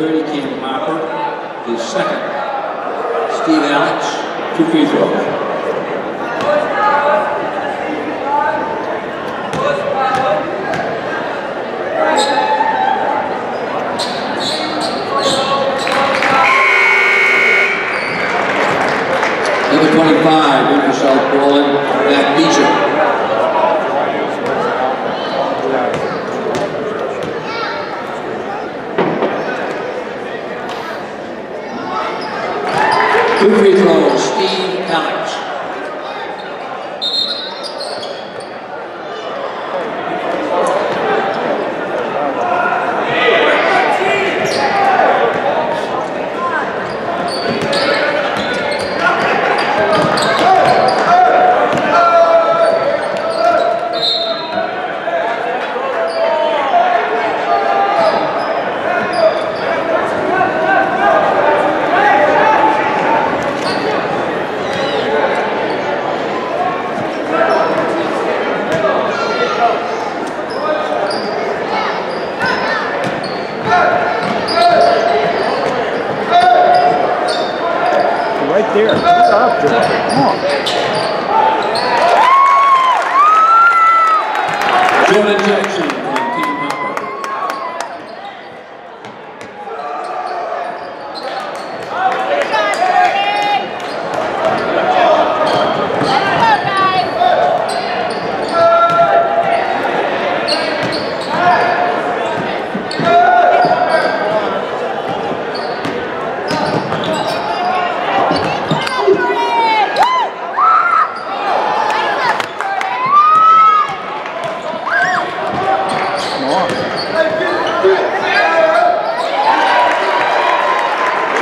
30, Cam Mopper, his second. Steve Alex, two free throws. Number 25, Riverside Portland, Matt Beecher. Avery Close,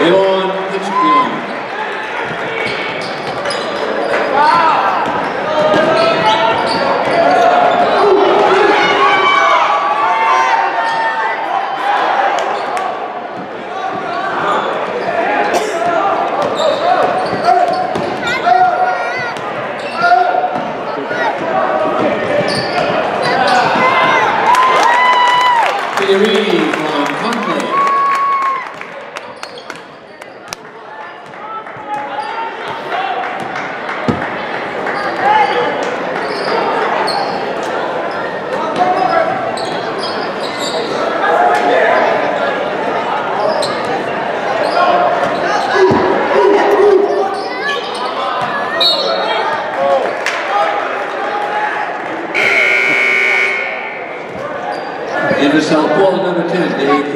Leon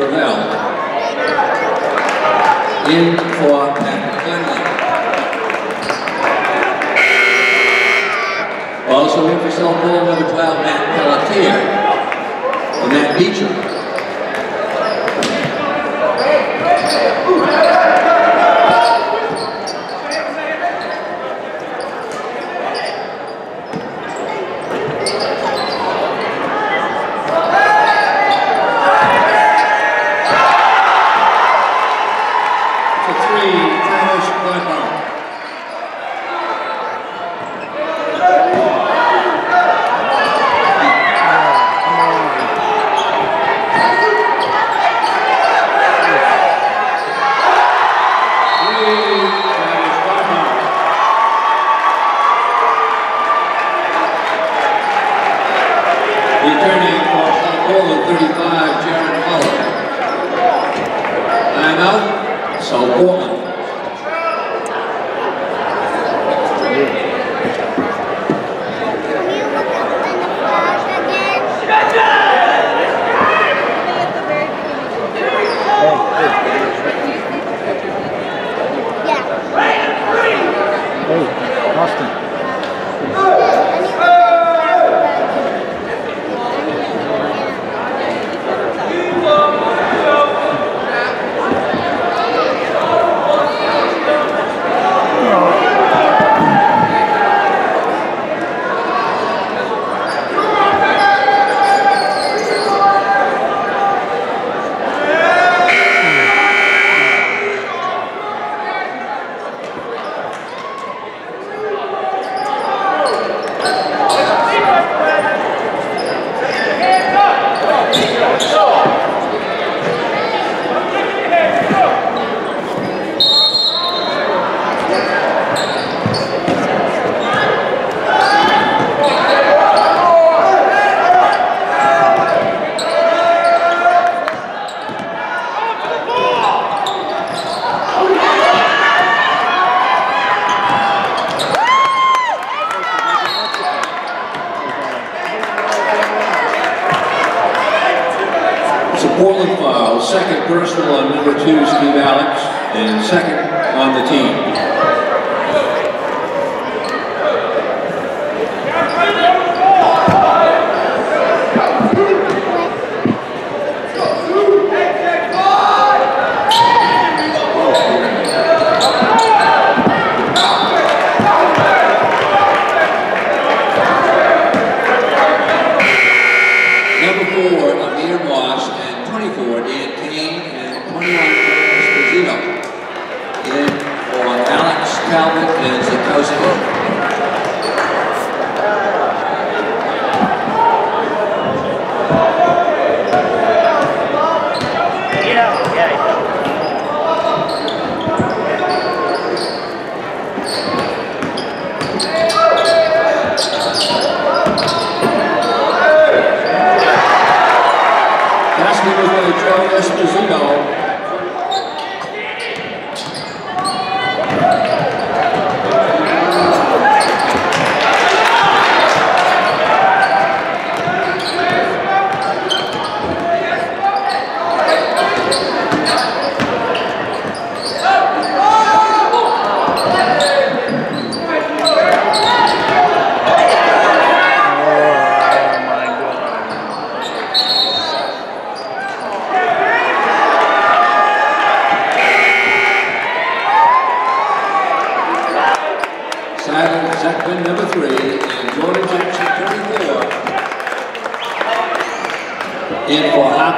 Gravel. In for Pat Conley. Also in for cell ball number 12, Matt Pelletier. And Matt Beecham. Timeout, South Portland foul, second personal on number two, Steve Alex, and second on the team. Number four, Amir Moss, and 24, Dan Kane, and 21, Esposito. In for Alex Talbot and Zakowski. Basket was by Joe Esposito.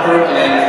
Brooklyn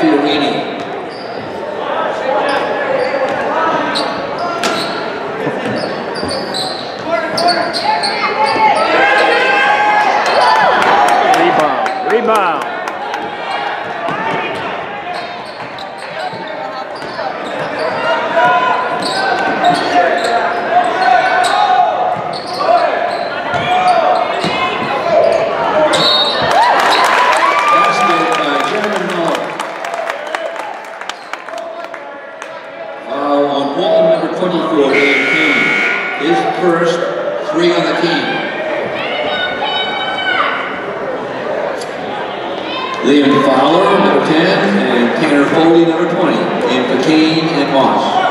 10, and Tanner Foley, number 20, in Pecan and Moss.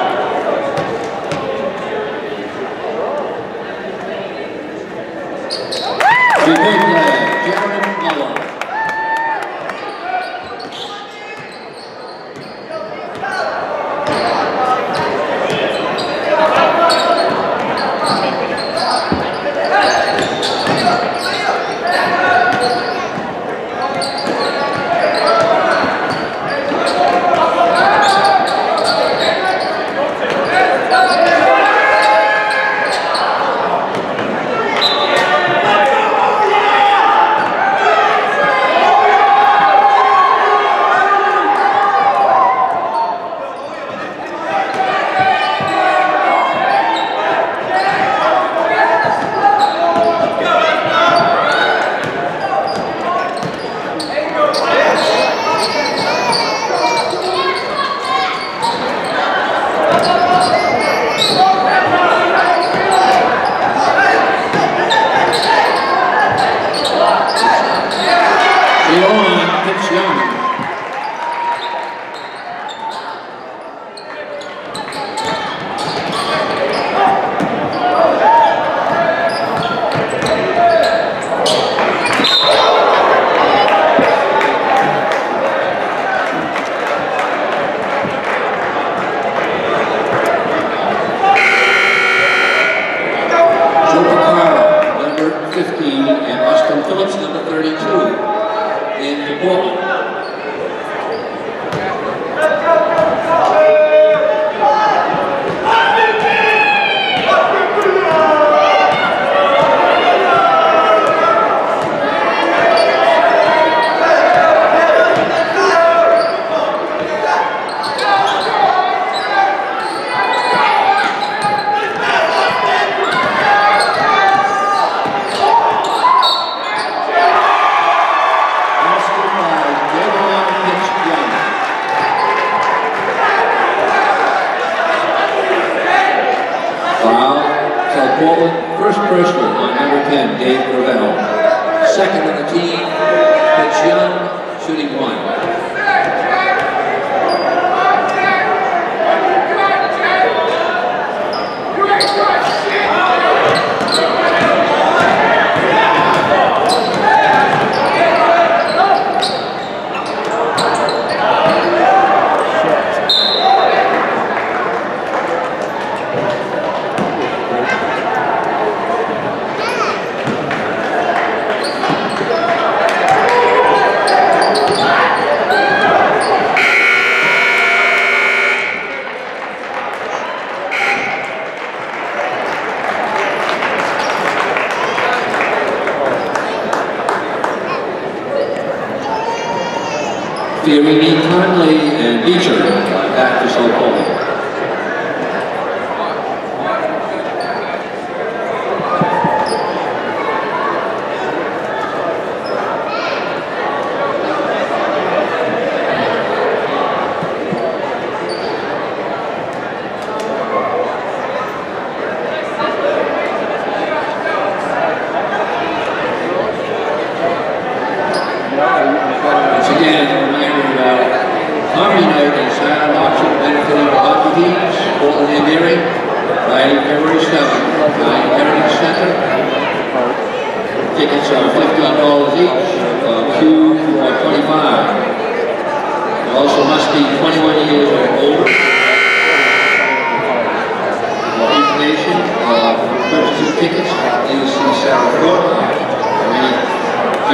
Teacher.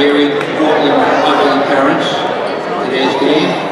Very important Portland parents today's game.